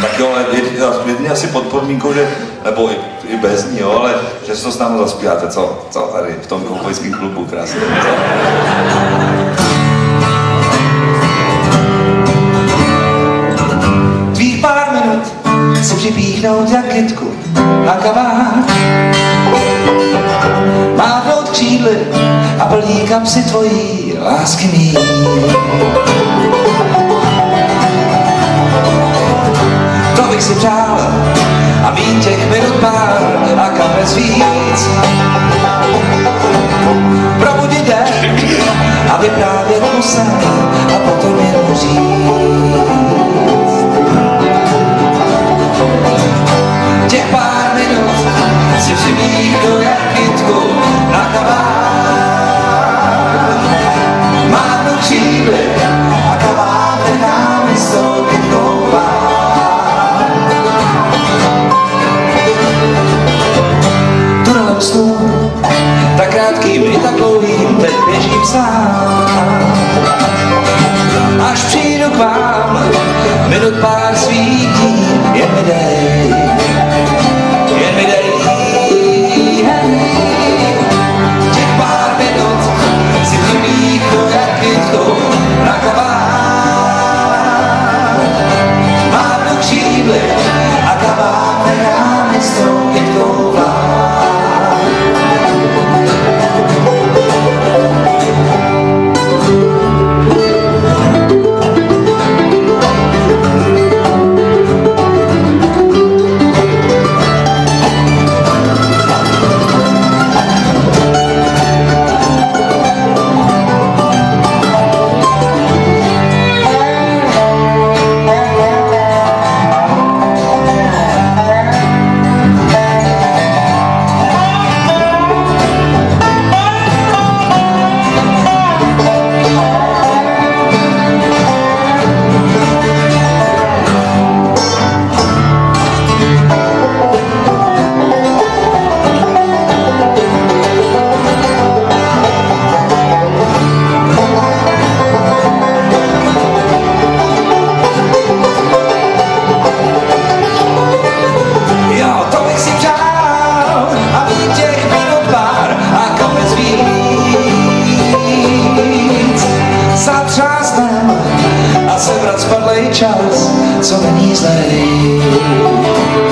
Tak jo, ale jedině asi pod podmínkou, že, nebo i, i bez ní, jo, ale že si to s námi zaspíváte, co, co tady v tom koupojském klubu krásně. Tvých pár minut si připíchnout jak kytku na kavák. Mávnout křídly a plní kapsy tvojí lásky mý. Si přál a mít těch minut pár a kapes víc. Tak krátkým i tak dlouhým, teď běžím sám. Až přijdu k vám, minut pár each other's let it in.